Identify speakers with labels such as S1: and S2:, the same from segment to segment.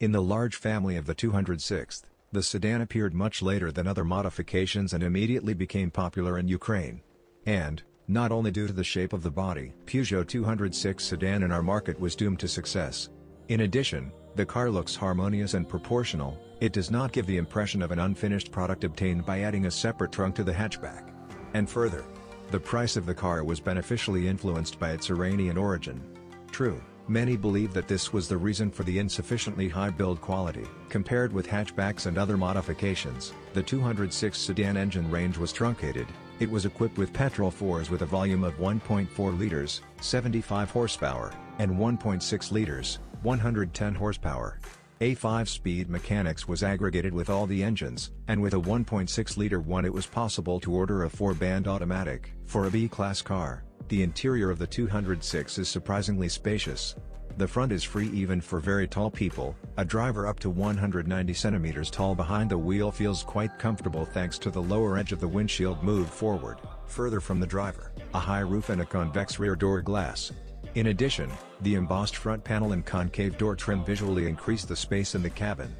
S1: In the large family of the 206th, the sedan appeared much later than other modifications and immediately became popular in Ukraine. And, not only due to the shape of the body, Peugeot 206 sedan in our market was doomed to success. In addition, the car looks harmonious and proportional, it does not give the impression of an unfinished product obtained by adding a separate trunk to the hatchback. And further, the price of the car was beneficially influenced by its Iranian origin. True, Many believe that this was the reason for the insufficiently high build quality. Compared with hatchbacks and other modifications, the 206 sedan engine range was truncated, it was equipped with petrol 4s with a volume of 1.4 liters, 75 horsepower, and 1.6 liters, 110 horsepower. A 5-speed mechanics was aggregated with all the engines, and with a 1.6-liter one it was possible to order a 4-band automatic. For a B-class car, the interior of the 206 is surprisingly spacious. The front is free even for very tall people, a driver up to 190 cm tall behind the wheel feels quite comfortable thanks to the lower edge of the windshield moved forward, further from the driver, a high roof and a convex rear door glass. In addition, the embossed front panel and concave door trim visually increase the space in the cabin.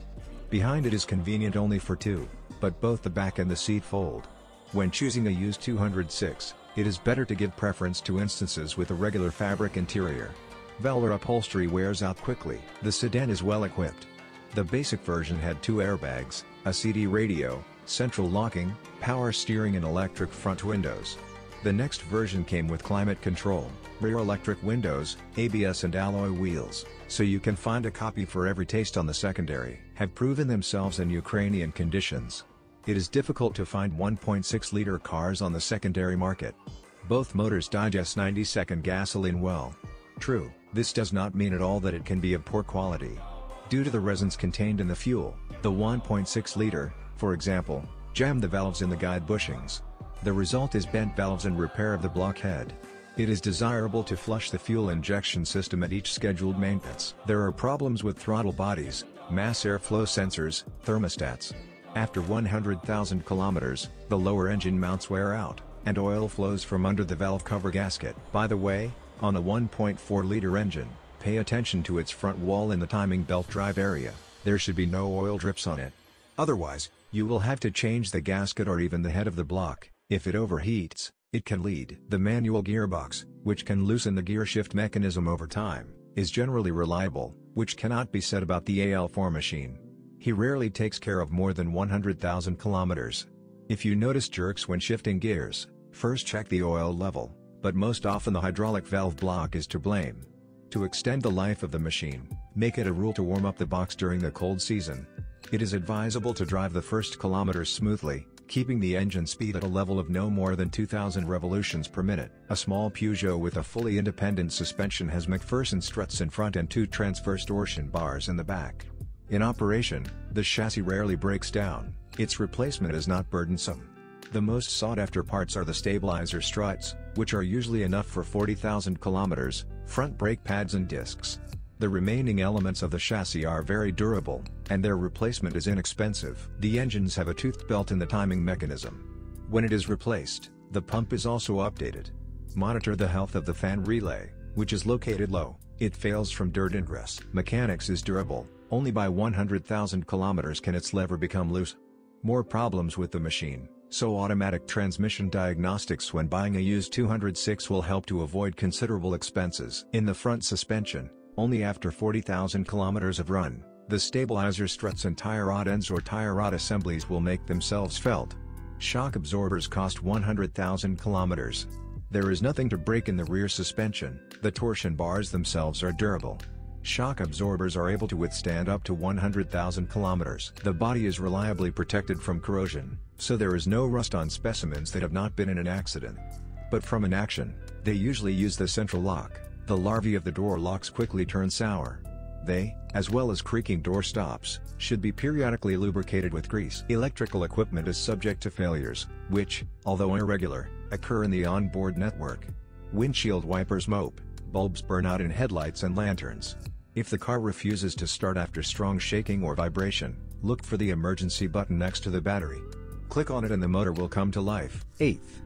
S1: Behind it is convenient only for two, but both the back and the seat fold. When choosing a used 206, it is better to give preference to instances with a regular fabric interior. Velour upholstery wears out quickly. The sedan is well equipped. The basic version had two airbags, a CD radio, central locking, power steering and electric front windows. The next version came with climate control, rear electric windows, ABS and alloy wheels, so you can find a copy for every taste on the secondary, have proven themselves in Ukrainian conditions. It is difficult to find 1.6-liter cars on the secondary market. Both motors digest 90-second gasoline well. True, this does not mean at all that it can be of poor quality. Due to the resins contained in the fuel, the 1.6-liter, for example, jam the valves in the guide bushings. The result is bent valves and repair of the blockhead. It is desirable to flush the fuel injection system at each scheduled maintenance. There are problems with throttle bodies, mass airflow sensors, thermostats, after 100,000 kilometers, the lower engine mounts wear out, and oil flows from under the valve cover gasket. By the way, on a 1.4-liter engine, pay attention to its front wall in the timing belt drive area, there should be no oil drips on it. Otherwise, you will have to change the gasket or even the head of the block, if it overheats, it can lead. The manual gearbox, which can loosen the gear shift mechanism over time, is generally reliable, which cannot be said about the AL4 machine. He rarely takes care of more than 100,000 kilometers. If you notice jerks when shifting gears, first check the oil level, but most often the hydraulic valve block is to blame. To extend the life of the machine, make it a rule to warm up the box during the cold season. It is advisable to drive the first kilometers smoothly, keeping the engine speed at a level of no more than 2000 revolutions per minute. A small Peugeot with a fully independent suspension has McPherson struts in front and two transverse torsion bars in the back. In operation, the chassis rarely breaks down, its replacement is not burdensome. The most sought-after parts are the stabilizer struts, which are usually enough for 40,000 kilometers, front brake pads and discs. The remaining elements of the chassis are very durable, and their replacement is inexpensive. The engines have a toothed belt in the timing mechanism. When it is replaced, the pump is also updated. Monitor the health of the fan relay, which is located low, it fails from dirt ingress. Mechanics is durable, only by 100,000 kilometers can its lever become loose. More problems with the machine, so automatic transmission diagnostics when buying a used 206 will help to avoid considerable expenses. In the front suspension, only after 40,000 kilometers of run, the stabilizer struts and tie rod ends or tie rod assemblies will make themselves felt. Shock absorbers cost 100,000 kilometers. There is nothing to break in the rear suspension, the torsion bars themselves are durable. Shock absorbers are able to withstand up to 100,000 kilometers. The body is reliably protected from corrosion, so there is no rust on specimens that have not been in an accident. But from an action, they usually use the central lock. The larvae of the door locks quickly turn sour. They, as well as creaking door stops, should be periodically lubricated with grease. Electrical equipment is subject to failures, which, although irregular, occur in the onboard network. Windshield wipers mope, bulbs burn out in headlights and lanterns. If the car refuses to start after strong shaking or vibration, look for the emergency button next to the battery. Click on it and the motor will come to life. 8th.